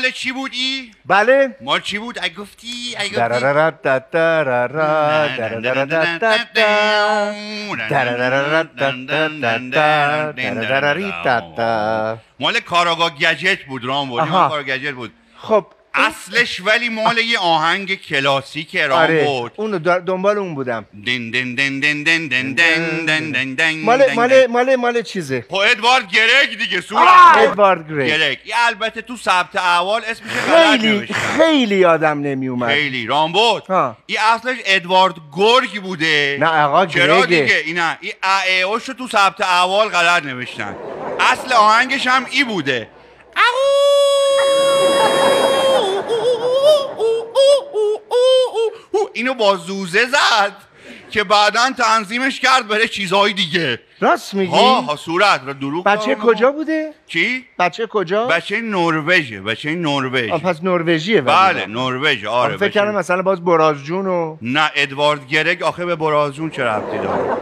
بله. مال چی بود ای؟ بله مال چی بود؟ اگه گفتی اگه گفتی مال کاراگا گجت بود رام بود کاراگا گجت بود خب اصلش ولی مال یه آهنگ کلاسیک رام آره بود اونو در- دنبال اون بودم دن دن دن دن دن دن دن دن دن دن مال مال. مال مال چیزه خب ادوارد گرگ دیگه صورت ادوارد گرگ البته تو ثبت احوال اسمش خیلی خیلی یادم نمی اومد خیلی رام بود ها. این اصلش ادوارد گرگ بوده نه آقا چرا گرگه. دیگه اینا این ا رو تو ثبت احوال غلط نوشتن اصل آهنگش هم ای بوده اینو با زوزه زد که بعدا تنظیمش کرد بره چیزهای دیگه. راست میگی؟ ها ها صورت را دروغ. بچه. کجا بوده؟ چی؟ بچه کجا؟ بچه نروژه بچه نروژ پس نروژیه. بله نروژ آره فکر کردم مثلا باز برازجون و نه ادوارد گرگ آخه به برازجون چه ربطی داره؟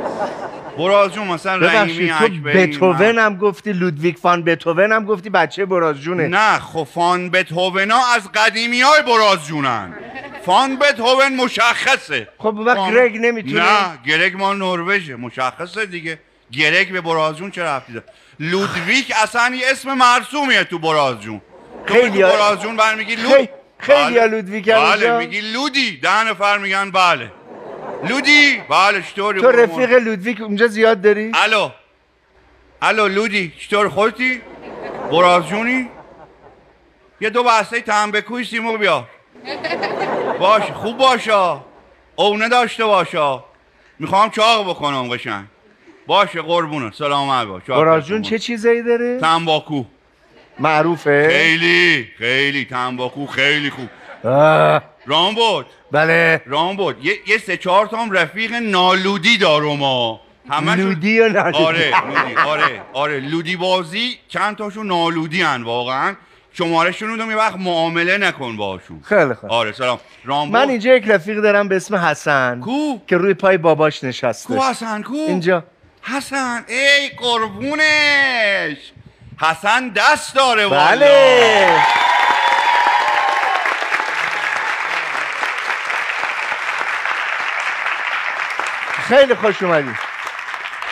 برازجون مثلا رحیمی اکبری بتوون هم گفتی لودویک فان بتوون هم گفتی بچه برازجونه. نه خب فان بتهوونا از قدیمی های برازجونن. فان بتهوون مشخصه. خب وقت فان- گرگ نمی‌تونه؟ نه گرگ مال نروژه مشخصه دیگه. گرگ به برازجون چه ربطی داره؟ لودویک اصلا یه اسم مرسومیه تو برازجون. خیلی ها- برازجون برای میگی لود؟ خیلی- خیلی بله. ها لودویک بله. میگی لودی. ده نفر میگن بله. لودی؟ بله چطوری تو؟ رفیق لودویک اونجا زیاد داری؟ الو. الو لودی چطور خودتی؟ برازجونی؟ یه دو بسته تنبکوی سیمو بیار باش خوب باشا اونه داشته باشا می‌خوام چاق بکنم قشنگ. باشه قربونه. باش چاق برازجون. چه چیزایی داره؟ تنباکو. معروفه. خیلی خیلی. تنباکو خیلی خوب. رام بود. بله. رام بود. یه, یه سه چهار تا هم رفیق نالودی دارم ما همشون لودی و نالودی؟ آره لودی. آره آره. لودی بازی چند تاشون نالودی هن واقعا. شمارهشون رو یه وقت معامله نکن باشون خیلی خوب. آره سلام. رامبو من اینجا یک رفیق دارم به اسم حسن. کو؟ که روی پای باباش نشسته کو حسن؟ کو؟ اینجا. حسن ای قربونش. حسن دست داره والا. بله خیلی خوش اومدی.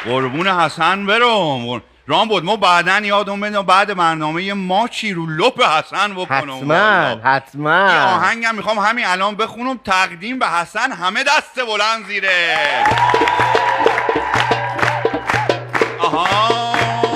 قربون حسن برم. رام بود ما بعدا یادم بدم بعد برنامه ما چی رو لپ حسن بکنم. حتما والا. یه حتما آهنگم می‌خوام همین الان بخونم تقدیم به حسن همه دست بلند زیره. آهای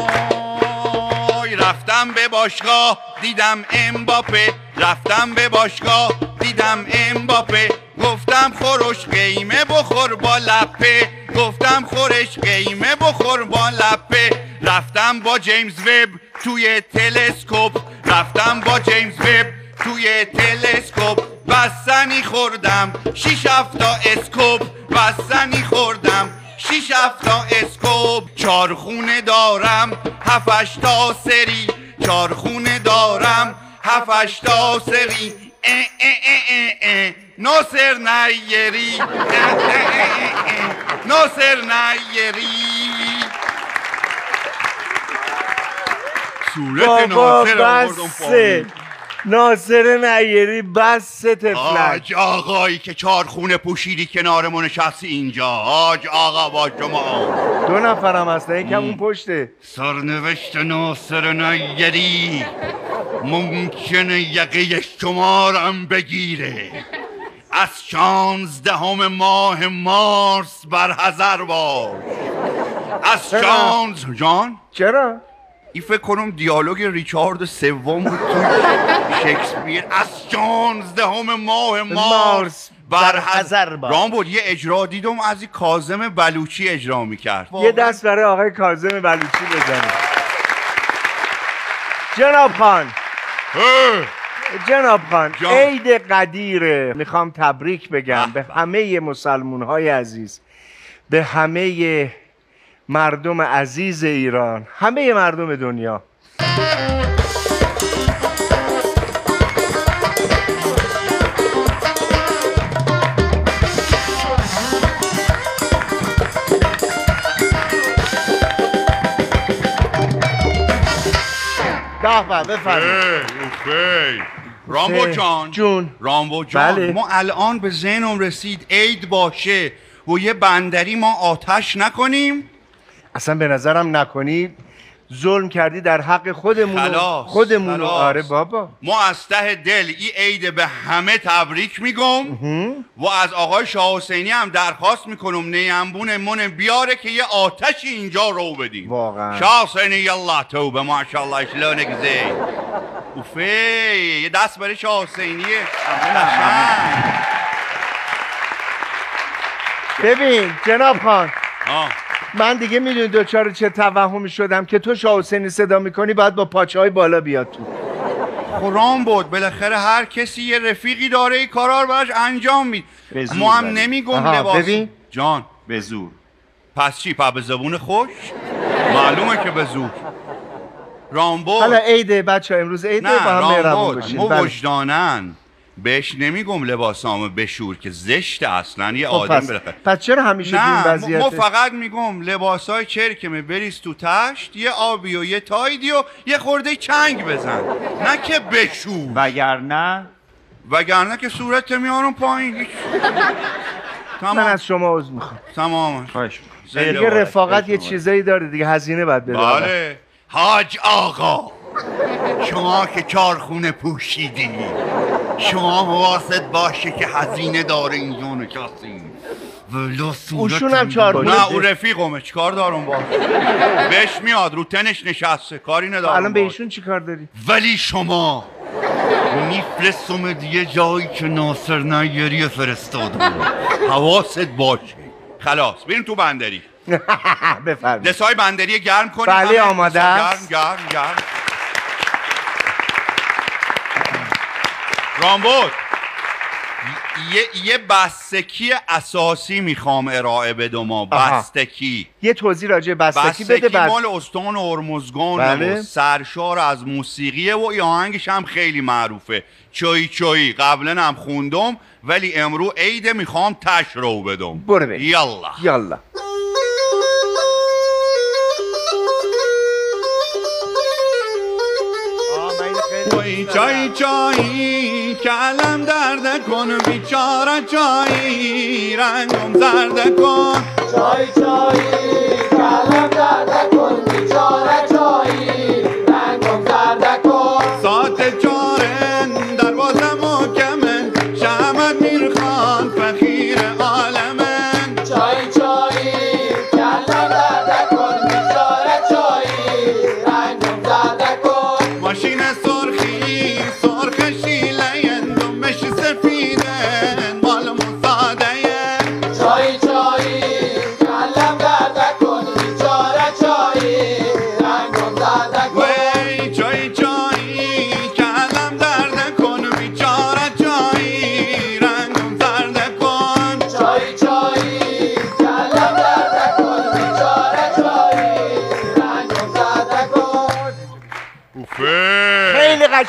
رفتم به باشگاه دیدم امباپه. رفتم به باشگاه دیدم امباپه. گفتم خورش قیمه بخور با لپه. گفتم خورش قیمه بخور با لپه. رفتم با جیمز وب توی تلسکوپ. رفتم با جیمز وب توی تلسکوپ. بستنی خوردم شیش هفتا اسکوپ. بستنی خوردم شیش هفتا اسکوپ. چار خونه دارم هفتش تا سری. چار خونه دارم هفتش تا سری. اه اه اه. اه اه. ناصر نیری صورت ناصر آوردم پایین. ناصر نیری بس تفلک آج آقایی که چهار خونه پوشیدی کنارمون نشستی اینجا. آج آقا با شما. دو نفرم هستن یکم اون پشته. سرنوشت ناصر نیری ممکنه یقه شمارم بگیره. از شانزدهم ماه مارس بر حذر باش. از؟ شانز جان؟ چرا؟ این فکر کنم دیالوگ ریچارد سوم بود تو شکسپیر. از شانزدهم ماه مارس بر حذر حذر باش. رام بود یه اجرا دیدم از این کازم بلوچی اجرا می‌کرد. یه دست برای آقای کاظم بلوچی بزنید. جناب خان. جناب خان عید قدیره می‌خوام تبریک بگم به همه مسلمون های عزیز به همه مردم عزیز ایران همه مردم دنیا. Rafa, vem رامبو جان. جون. رامبو جان. بله. ما الان به ذهنم رسید عید باشه و یه بندری ما آتش نکنیم. اصلا به نظرم نکنی. ظلم کردی در حق خودمون خلاص خودمون خلاص. آره بابا. ما از ته دل این عید به همه تبریک میگم. و از آقای شاه حسینی هم درخواست می‌کنم نیمبون من بیاره که یه آتشی اینجا رو بدیم. واقعا. شاه حسینی یالله توبه ماشاءالله شلونک زی اوفی یه دست برای شاه حسینیه قشنگ. ببین جناب خان آه. من دیگه می‌دونی دوچار چه توهمی شدم که تو شاه حسینی صدا می‌کنی باید با پاچه های بالا بیاد تو. قرآن بود. بالاخره هر کسی یه رفیقی داره این کارا رو براش انجام می به زور ما هم. نمیگم لباس. ببین. جان. به زور. پس چی پا به زبون خوش؟ معلومه که به زور. رامبو حالا عیده بچه امروز عیده نه هم مهربون رامبو ما بله. وجدانن. بهش نمیگم لباسامو بشور که زشت اصلا یه خب آدم پس, بالاخره پس چرا همیشه این وضعیت ما فقط میگم لباسای چرکمه بریز تو تشت یه آبی و یه تایدی و یه خورده چنگ بزن. نه که بشور. وگرنه وگرنه که صورت میارم پایین. هیچ من تمام از شما عذر می‌خوام. تمام. خواهش. رفاقت یه. چیزایی داره دیگه هزینه باید بده. بله. حاج آقا. شما که چارخونه پوشیدی. شما حواست باشه که هزینه داره اینجا نشستیم اوشون هم چهارخونه نه او رفیقمه چیکار دارم باش. بهش میاد رو تنش نشسته کاری ندارم الان به. ایشون چی کار داری؟ ولی شما میفرستم دیگه جایی که ناصر نیری فرستادم حواست باشه. خلاص بریم تو بندری. بفرمایید دستای بندری گرم کنیم بله،. آماده است. گرم گرم گرم رامبود یه, یه بستکی اساسی می‌خوام ارائه بدم ما. بستکی یه توضیح راجع بستکی بستکی بده بعد مال استان هرمزگان بله. و سرشار از موسیقیه و این آهنگش هم خیلی معروفه چوی چوی قبلا هم خوندم ولی امرو عیده می‌خوام تش رو بدم برو. یالا یالا چای چای چای کلم درد کن بیچاره چای رنگم زرد کن. چای چای کلم درد کن بیچاره چایی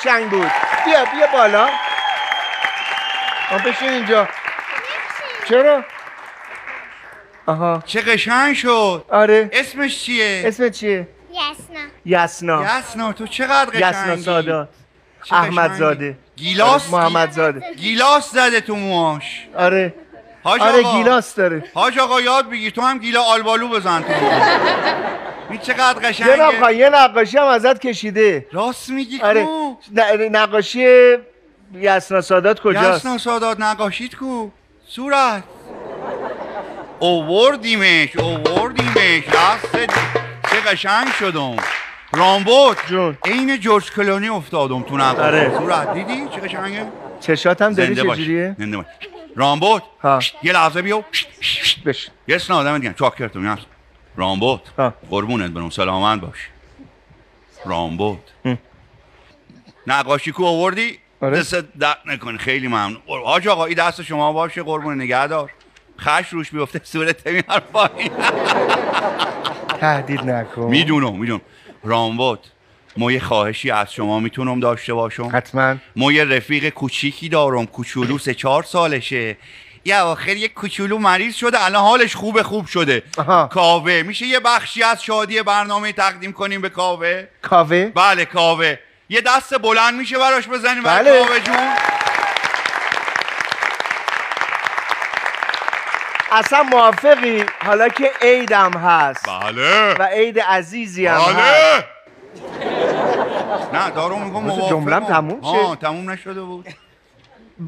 قشنگ بود. بیا بیا بالا. آه بشین اینجا. چرا؟ آها. چه قشنگ شد. آره. اسمش چیه؟ اسم چیه؟ یسنا. یسنا. یسنا تو چقدر قشنگی؟ یسنا سادات چه احمد. زاده گیلاس؟ محمد زاده گیلاس زده تو موهاش. آره. حاج آره آقا. گیلاس داره. حاج آقا یاد بگیر. تو هم گیلا آلبالو بزن تو این چقدر جناب قشنگه خان یه نقاشی هم ازت کشیده. راست میگی آره. کو نقاشی یسنا سادات کجاست؟ یسنا سادات نقاشیت کو؟ صورت. اووردیمش اووردیمش. راست. چه قشنگ شدم. رامبوت جون. عین جورج کلونی افتادم تو نقاشی. آره. صورت. دیدی؟ چه قشنگه؟ چشات هم داری چجوریه؟ زنده باش رامبوت ها. یه لحظه بیو بش یه سنا آدم دیگه چاکرتون رامبوت. قربونت برم. سلامت باش. رامبوت. نقاشی کو آوردی؟ آره. دست درد نکن خیلی ممنون. حاج آقا این دست شما باشه. قربون نگه دار خش روش بیفته صورت میار پایین. تهدید نکن. می‌دونم می‌دونم. رامبوت ما یه خواهشی از شما می‌تونم داشته باشم. حتما. ما یه رفیق کوچیکی دارم. کوچولو سه چهار سالشه. یه آخر یه کوچولو مریض شده الان حالش خوب خوب شده. آها. کاوه. میشه یه بخشی از شادی برنامه تقدیم کنیم به کاوه؟ کاوه؟ بله کاوه. یه دست بلند میشه براش بزنیم برای بله. کاوه جون. اصلا موافقی؟ حالا که عیدم هست. بله. و عید عزیزی هم هست. بله نه دارو میگم موافقم. جمله‌م تموم. آه تموم نشده بود.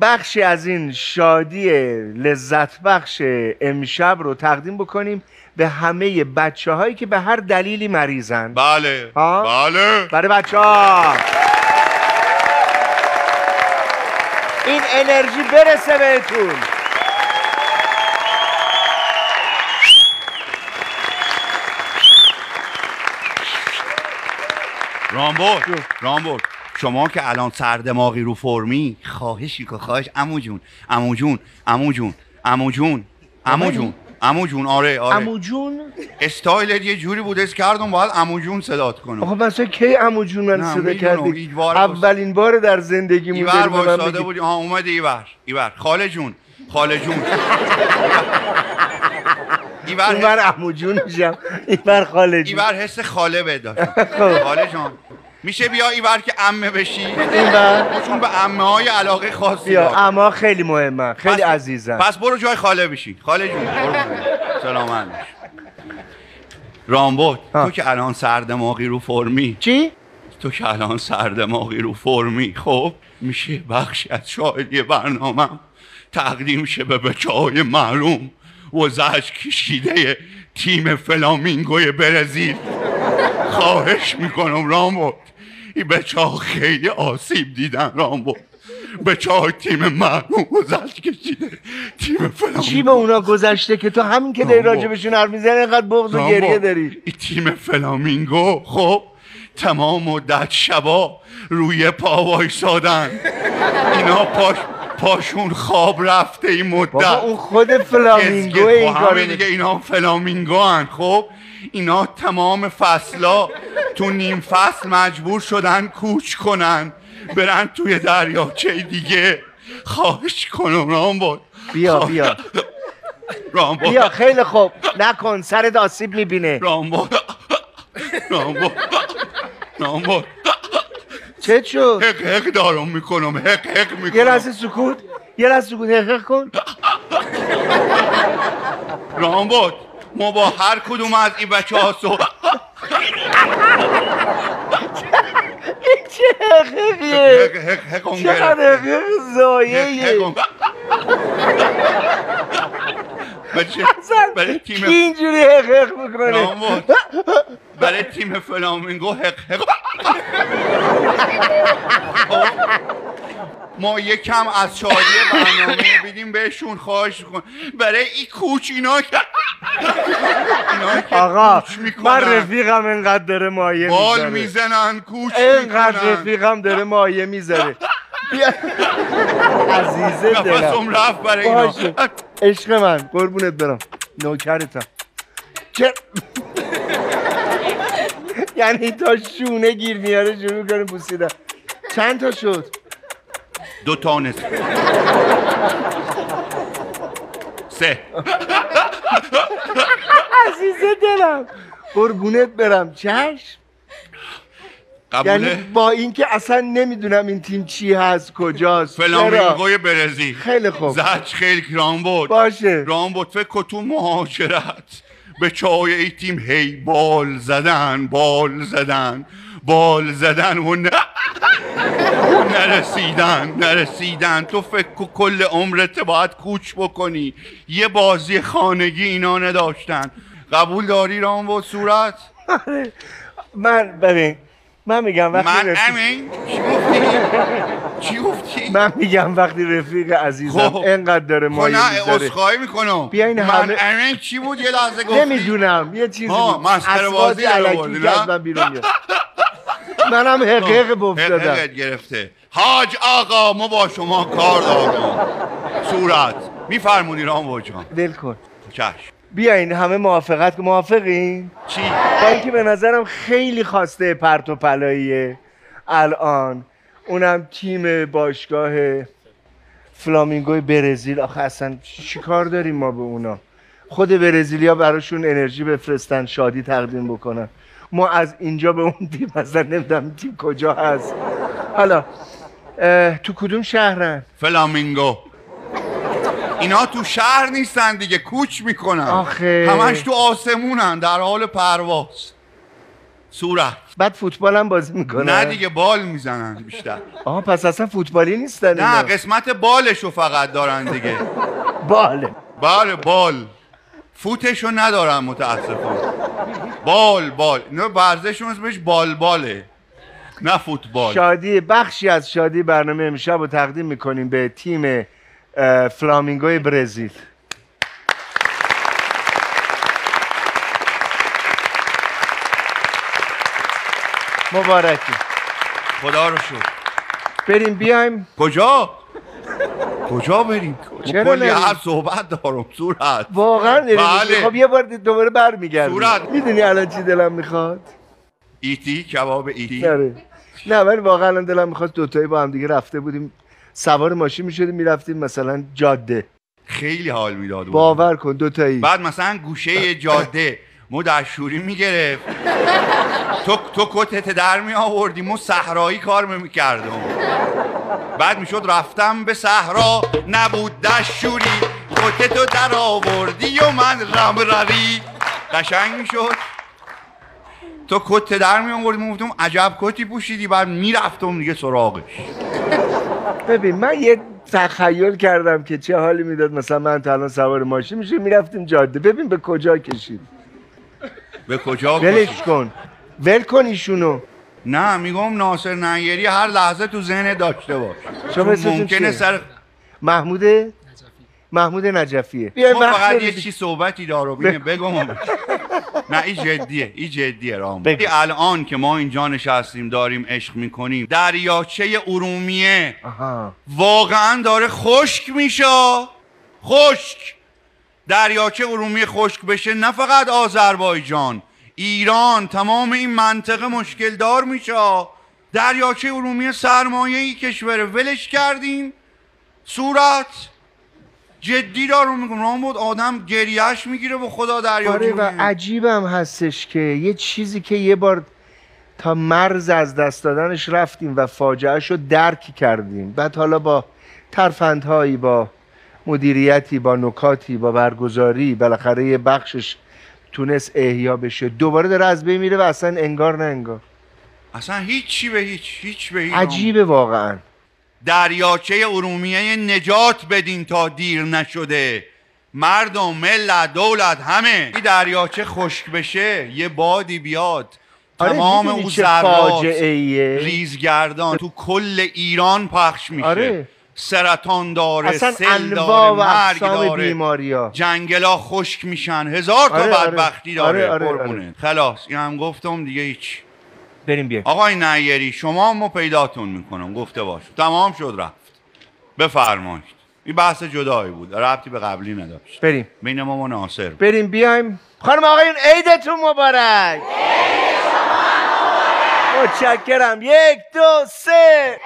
بخشی از این شادی لذت بخش امشب رو تقدیم بکنیم به همه بچه هایی که به هر دلیلی مریضن. بله. ها؟ بله. برای بچه ها این انرژی برسه بهتون. رامبورد رامبورد شما که الان سردماغی رو فرمی خواهشی که خواهش. امو جون امو جون امو جون امو جون امو جون امو جون. آره آره. امو جون؟ استایلت یه جوری بود اس کردم باید امو جون صدات کنم آخه مثلا کی امو جون من صدا. کردی؟ اولین بار در ایور به من وایساده بگی. بودی. آها اومده ایور ایور خاله جون خاله جون. ایور عمو جون میشم. اینور خاله جون. ایور حس خاله داشت خب. خاله جان. میشه بیا ایور که عمه بشی. اینور ما چون به عمه های علاقه خاصی بیا. اما خیلی مهمه خیلی پس- عزیزم پس برو جای خاله بشی. خاله جون. برو. سلامت ها. تو که الان سردماغی رو فرمی. چی؟ تو که الان سردماغی رو فرمی. خب میشه بخشی از شاهدی برنامه تقدیم شه به بچه های معلوم. و زج کشیده تیم فلامینگوی برزیل. خواهش می‌کنم رامبوت این بچه ها خیلی آسیب دیدن رامبوت بچه های تیم و زج کشیده. تیم چی فلامینگو به اونا گذشته که تو همین که داری رامبو. راجبشون حرف می‌زنی اینقدر بغض و رامبو، گریه داری؟ این تیم فلامینگو خب تمام مدت شبا روی پا وایسادن. اینا پاش پاشون خواب رفته این مدت. بابا اون خود فلامینگو. این خب کارو دیگه اینا فلامینگو هن خب. اینا تمام فصلا تو نیم فصل مجبور شدن کوچ کنن. برن توی دریاچه دیگه. خواهش کنم رامبو بیا بیا. رامبو بیا خیلی خوب. نکن سرت آسیب می‌بینه. رامبو رامبو رامبو چه شد؟ حق حق دارم می‌کنم حق حق یه می‌کنم لحظه سکوت یه لحظه سکوت حقیق کن. رامبوت ما با هر کدوم از این بچه ها صحبت چه حقیقیه حق حق حق اون چقدر گرفته. حقیق حق زایه برای تیم اینجوری حقیق می‌کنه؟ برای تیم فلامینگو حق حق. خب، ما یکم از شادی برنامه بدیم بهشون خواهش کن برای این کوچ اینا که آقا من رفیقم اینقدر داره مایه بال می‌ذاره. می‌زنن کوچ می‌کنن. رفیقم داره مایه بیا. عزیزه دلم. نفسم رفت برای اینا. باشه. عشق من. قربونت برم. نوکرتم. چه؟ یعنی تا شونه گیر میاره شروع کنه بوسیدن. چند تا شد؟ دو تا نصف. سه. عزیزه دلم. قربونت برم. چشم. یعنی قبوله با اینکه اصلا نمی‌دونم این تیم چی هست کجاست؟ فلامینگوی برزیل. خیلی خوب. زج خیلی رام بود. باشه. رام بود. فکر تو مهاجرت به چای ای تیم هی بال زدن بال زدن بال زدن و نه نرسیدن نرسیدن. تو فکر کل عمرت باید کوچ بکنی. یه بازی خانگی اینا نداشتن. قبول داری رام بود صورت؟ من ببین من میگم وقتی من رفیق امین چی گفتی؟ من میگم وقتی رفیق عزیزم خب. انقدر داره خب مایه می‌ذاره. اصخایی می‌کنم. بیا این من همه- امین چی بود یه لحظه گفتی؟ نمی‌دونم. یه چیزی بود. مسخره بازی علکی نه؟ من بیرون. منم حقیق بفت دادم حقیقت گرفته. حاج آقا ما با شما کار دارم صورت. میفرمونی رام جان. دل کن. چشم. بیاین همه موافقت موافقین؟ چی؟ با اینکه به نظرم خیلی خواسته پرت و پلاییه. الان اونم تیم باشگاه فلامینگوی برزیل. آخه اصلا چی کار داریم ما به اونا؟ خود برزیلیا براشون انرژی بفرستن شادی تقدیم بکنن. ما از اینجا به اون تیم اصلا نمی‌دونم تیم کجا هست. حالا تو کدوم شهرن؟ فلامینگو. اینا تو شهر نیستن دیگه کوچ می‌کنن. آخه. همش تو آسمونن در حال پرواز. صورت. بعد فوتبال هم بازی می‌کنن. نه دیگه بال می‌زنن بیشتر. آها پس اصلا فوتبالی نیستن نه اینا. قسمت بالشو فقط دارن دیگه. باله. بله بال. فوتشو ندارن متاسفانه. بال بال. نه ورزششون اسمش بال باله. نه فوتبال. شادی بخشی از شادی برنامه امشب رو تقدیم می‌کنیم به تیم فلامینگوی برزیل. مبارکی. خدا رو شکر. بریم بیایم. کجا؟ کجا بریم؟ چرا کلی نریم؟ هر صحبت دارم صورت. واقعا بله. خب یه بار دوباره برمیگردیم. صورت. می‌دونی الان چی دلم می‌خواد؟ ایتی کباب ایتی. نره نه ولی واقعا الان دلم می‌خواد دوتایی با هم دیگه رفته بودیم. سوار ماشین می‌شدیم می‌رفتیم مثلا جاده. خیلی حال می‌داد. باور کن دوتایی بعد مثلا گوشه جاده. مو در شوری می‌گرفت. تو تو کتت در می آوردی مو صحرایی کار می‌کردم بعد می‌شد رفتم به صحرا نبود دشوری کتتو در آوردی و من رم روی. قشنگ می‌شد. تو کت در می آوردی می‌گفتم عجب کتی پوشیدی. بعد می‌رفتم دیگه سراغش. ببین من یه تخیل کردم که چه حالی می‌داد. مثلا من تا الان سوار ماشین میشه می‌رفتیم جاده. ببین به کجا کشید به کجا ولش کشید؟ کن. ول کن ایشونو. نه میگم ناصر ننگری هر لحظه تو ذهن داشته باش. شما ممکنه؟ سر محمود محمود نجفیه. بیا ما وقت فقط. یه چی صحبتی دارو. بینه و بگم. نه این جدیه این جدیه رام. الان که ما اینجا نشستیم داریم عشق می‌کنیم دریاچه ارومیه. آها. واقعا داره خشک میشه. خشک. دریاچه ارومیه خشک بشه نه فقط آذربایجان ایران تمام این منطقه مشکل دار میشه. دریاچه ارومیه سرمایه ای کشوره. ولش کردیم صورت. جدی دارو میگم. رام بود آدم گریهش می‌گیره به خدا دریاچه آره و. عجیبم هستش که یه چیزی که یه بار تا مرز از دست دادنش رفتیم و فاجعهش رو درک کردیم. بعد حالا با ترفندهایی با مدیریتی با نکاتی با برگزاری بالاخره یه بخشش تونست احیا بشه. دوباره داره از بین میره و اصلا انگار نه انگار. اصلا هیچی به هیچ هیچ به هیچ. عجیبه واقعا. دریاچه ارومیه نجات بدین تا دیر نشده. مردم ملت دولت همه. این دریاچه خشک بشه یه بادی بیاد. آره تمام اون ذرات ریزگردان تو کل ایران پخش میشه. آره. سرطان داره اصلا سل داره و مرگ داره. بیماریا جنگلا خشک میشن. هزار تا آره، آره. بدبختی آره، داره آره، قربونت. خلاص این هم گفتم دیگه هیچ. بریم بیایم. آقای نیری شما ما پیداتون می‌کنم. گفته باش. تمام شد رفت. بفرمایید. این بحث جدایی بود. ربطی به قبلی نداشت. بریم. بین ما و ناصر. بود. بریم بیایم. خانم آقایون عیدتون مبارک. متشکرم. یک دو سه.